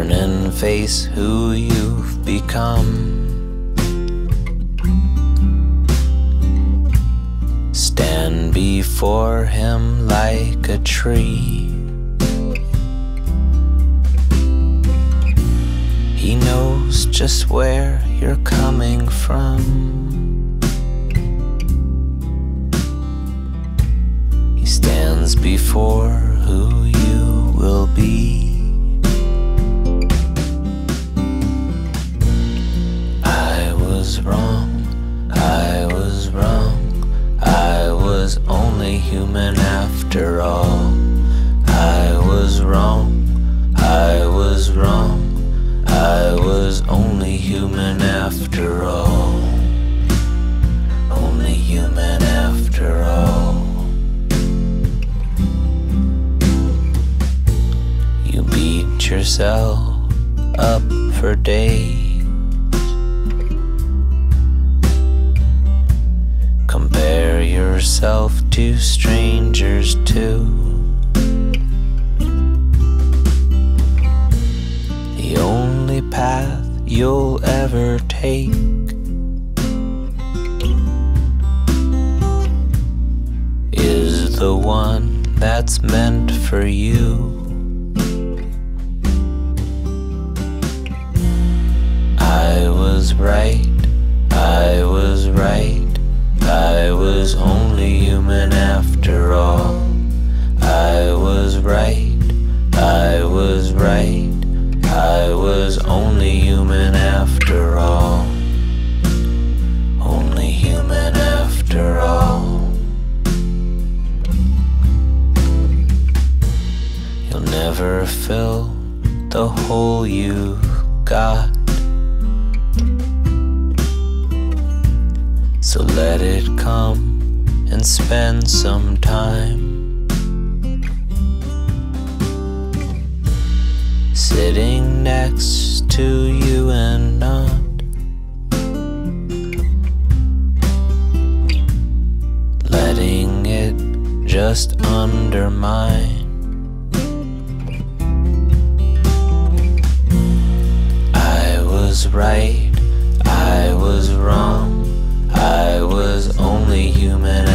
Turn and face who you've become. Stand before him like a tree. He knows just where you're coming from. He stands before who you will be. Human after all. I was wrong, I was wrong, I was only human after all. Only human after all. You beat yourself up for days. Yourself to strangers too. The only path you'll ever take is the one that's meant for you. I was right, I was right, I was right, I was only human after all. Only human after all. You'll never fill the hole you've got. So let it come and spend some time sitting next to you and not letting it just undermine. I was right, I was wrong. I was only human